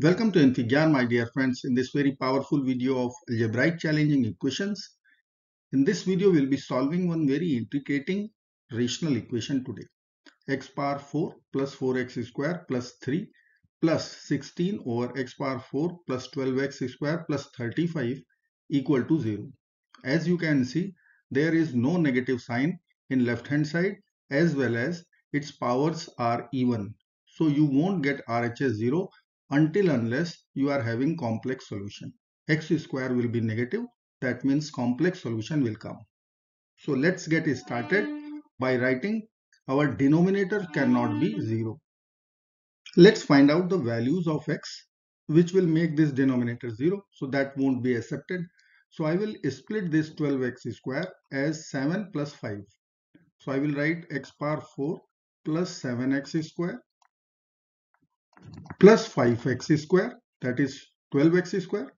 Welcome to infyGyan, my dear friends, in this very powerful video of algebraic challenging equations. In this video, we'll be solving one very intriguing rational equation today. x power 4 plus 4x square plus 3 plus 16 over x power 4 plus 12x square plus 35 equal to 0. As you can see, there is no negative sign in left hand side as well as its powers are even. So you won't get RHS 0 until unless you are having complex solution. x square will be negative that means complex solution will come. So let's get started by writing our denominator cannot be 0. Let's find out the values of x which will make this denominator 0 so that won't be accepted. So I will split this 12x square as 7 plus 5. So I will write x power 4 plus 7x square plus 5x square that is 12x square.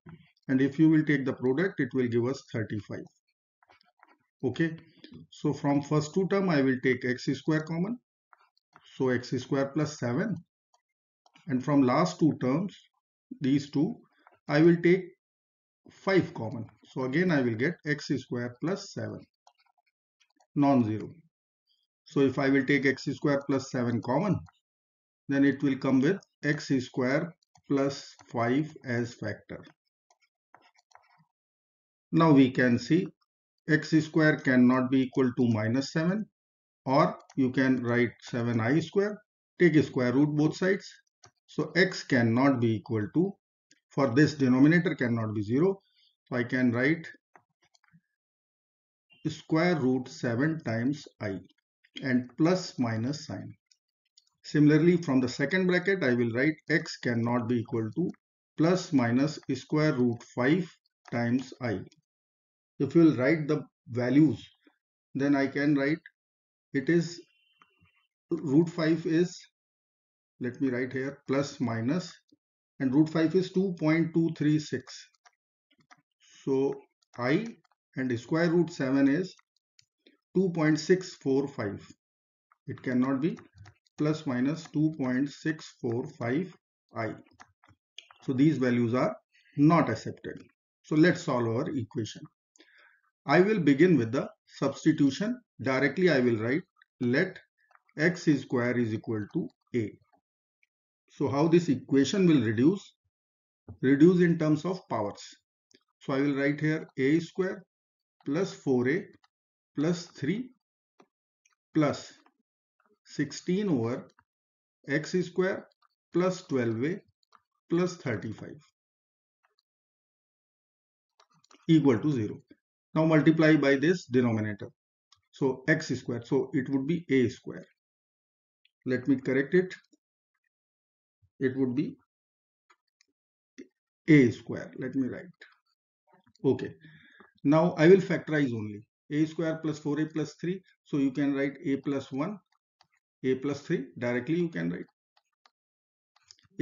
And if you will take the product it will give us 35 okay? So from first two term I will take x square common. So x square plus 7 and from last two terms these two I will take 5 common. So again I will get x square plus 7 non-zero. So if I will take x square plus 7 common then it will come with x square plus 5 as factor. Now we can see x square cannot be equal to minus 7 or you can write 7i square, take square root both sides. So x cannot be equal to, for this denominator cannot be 0. So I can write square root 7 times i and plus minus sign. Similarly, from the second bracket, I will write x cannot be equal to plus minus square root 5 times i. If you will write the values, then I can write it is root 5 is, let me write here, plus minus and root 5 is 2.236. So i and square root 7 is 2.645. It cannot be plus minus 2.645 i. So these values are not accepted. So let's solve our equation. I will begin with the substitution. Directly I will write let x square is equal to a. So how this equation will reduce? Reduce in terms of powers. So I will write here a square plus 4a plus 3 plus 16 over x square plus 12a plus 35 equal to 0. Now multiply by this denominator. So x square. So it would be a square. Let me correct it. It would be a square. Let me write. Okay. Now I will factorize only a square plus 4a plus 3. So you can write a plus 1 a plus 3 directly you can write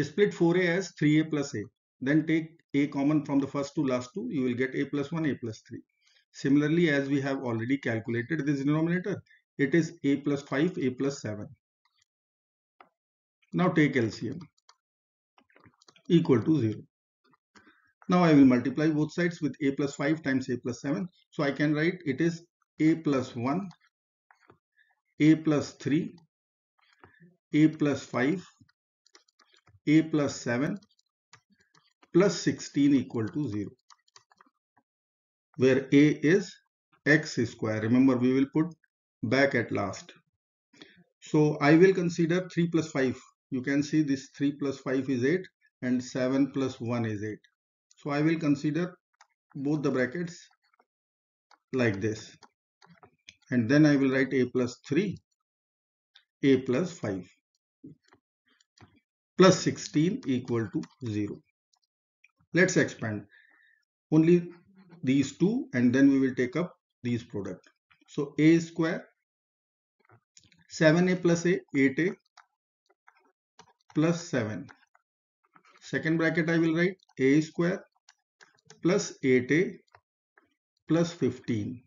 split 4a as 3a plus a then take a common from the first to last two you will get a plus 1 a plus 3 similarly as we have already calculated this denominator it is a plus 5 a plus 7 now take LCM equal to 0 now I will multiply both sides with a plus 5 times a plus 7 so I can write it is a plus 1 a plus 3 a plus 5, a plus 7 plus 16 equal to 0 where a is x square. Remember we will put back at last. So I will consider 3 plus 5. You can see this 3 plus 5 is 8 and 7 plus 1 is 8. So I will consider both the brackets like this. And then I will write a plus 3, a plus 5 plus 16 equal to 0. Let's expand only these two and then we will take up these product. So a square 7a plus a 8a plus 7. Second bracket I will write a square plus 8a plus 15.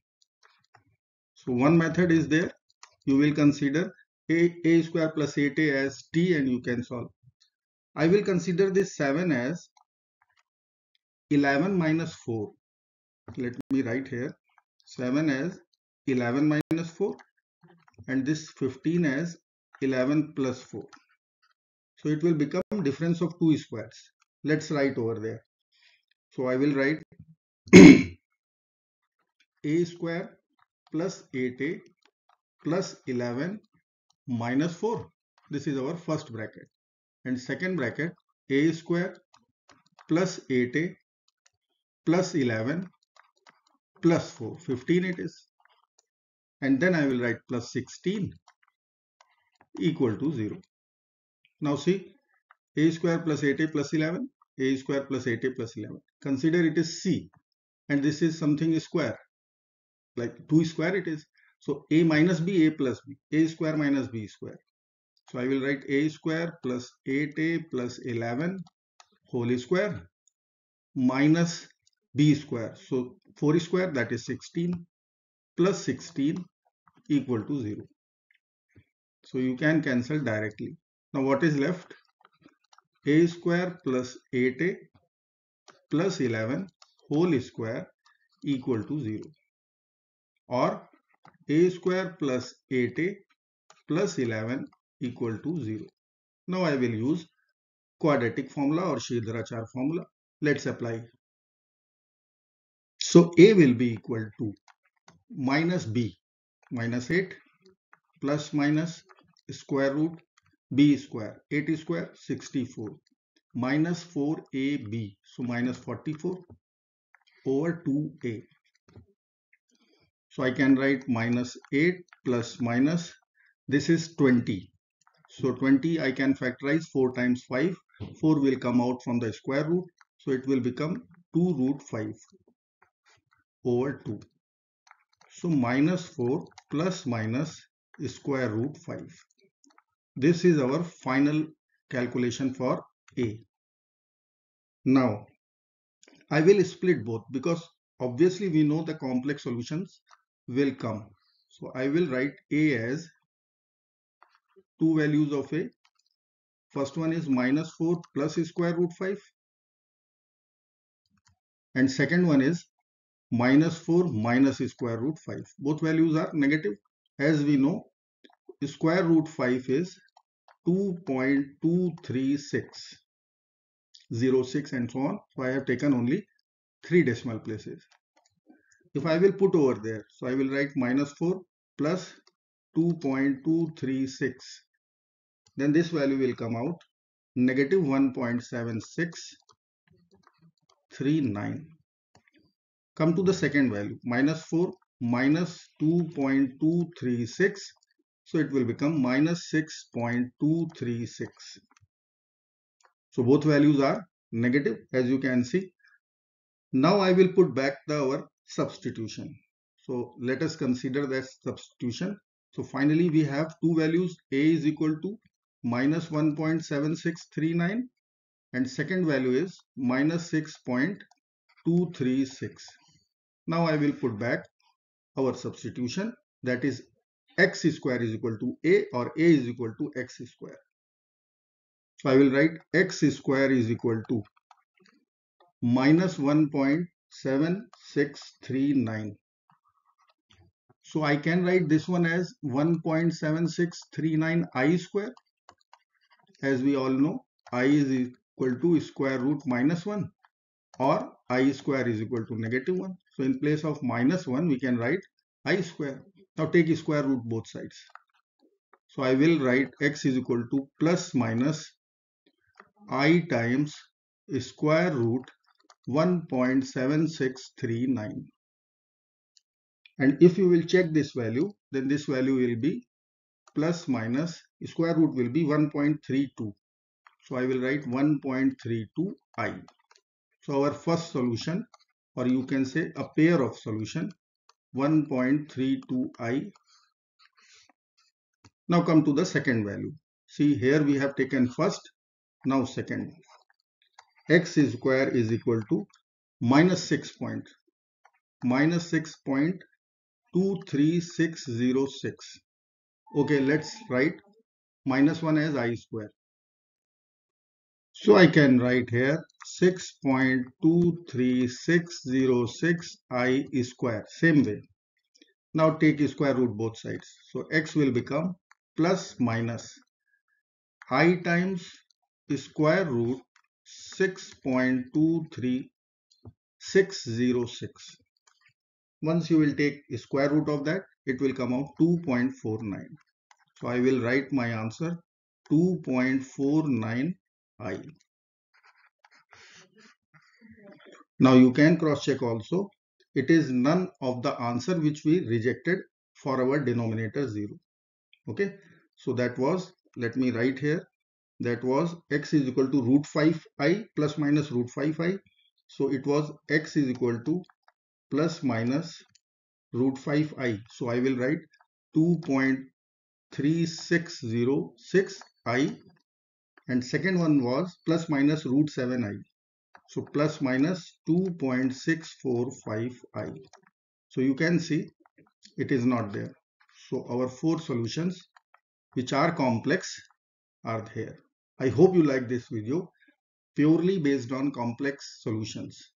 So one method is there. You will consider a, a square plus 8a as t and you can solve I will consider this 7 as 11 minus 4. Let me write here 7 as 11 minus 4 and this 15 as 11 plus 4. So it will become difference of two squares. Let's write over there. So I will write a square plus 8a plus 11 minus 4. This is our first bracket. And second bracket a square plus 8a plus 11 plus 4. 15 it is. And then I will write plus 16 equal to 0. Now see a square plus 8a plus 11 a square plus 8a plus 11. Consider it is c and this is something square like 2 square it is. So a minus b a plus b a square minus b square. So I will write a square plus 8a plus 11 whole square minus b square. So 4 square that is 16 plus 16 equal to 0. So you can cancel directly. Now what is left? a square plus 8a plus 11 whole square equal to 0 or a square plus 8a plus 11 equal to 0. Now I will use quadratic formula or Sridharacharya formula. Let's apply. So a will be equal to minus b minus 8 plus minus square root b square 8 square 64 minus 4ab so minus 44 over 2a so I can write minus 8 plus minus this is 20 so 20 I can factorize 4 times 5 4 will come out from the square root so it will become 2 root 5 over 2 so minus 4 plus minus square root 5 this is our final calculation for A. Now, I will split both because obviously we know the complex solutions will come. So I will write A as two values of A. First one is minus 4 plus square root 5. And second one is minus 4 minus square root 5. Both values are negative. As we know, square root 5 is 2.236 06 and so on so i have taken only three decimal places if i will put over there so i will write minus 4 plus 2.236 then this value will come out negative 1.7639 come to the second value minus 4 minus 2.236 so it will become minus 6.236. So both values are negative as you can see. Now I will put back the our substitution. So let us consider that substitution. So finally we have two values a is equal to minus 1.7639 and second value is minus 6.236. Now I will put back our substitution that is x square is equal to a or a is equal to x square. So I will write x square is equal to minus 1.7639. So I can write this one as 1.7639 i square. As we all know, i is equal to square root minus 1 or i square is equal to negative 1. So in place of minus 1, we can write i square. Now take square root both sides. So I will write x is equal to plus minus i times square root 1.7639. And if you will check this value, then this value will be plus minus square root will be 1.32. So I will write 1.32i. So our first solution or you can say a pair of solution 1.32i. Now come to the second value. See here we have taken first, now second. x square is equal to minus 6 point, minus 6.23606. Okay, let's write minus 1 as i square. So I can write here 6.23606 i square same way. Now take square root both sides. So x will become plus minus i times square root 6.23606. Once you will take square root of that, it will come out 2.49. So I will write my answer 2.49 i. Now you can cross check also. It is none of the answer which we rejected for our denominator 0. Okay. So that was, let me write here, that was x is equal to root 5i plus minus root 5i. So it was x is equal to plus minus root 5i. So I will write 2.3606i and second one was plus minus root 7i. So plus minus 2.645i. So you can see it is not there. So our four solutions which are complex are there. I hope you like this video purely based on complex solutions.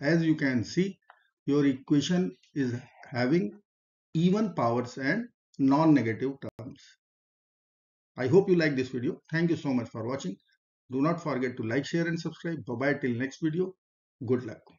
As you can see your equation is having even powers and non-negative terms. I hope you like this video. Thank you so much for watching. Do not forget to like, share and subscribe. Bye-bye till next video. Good luck.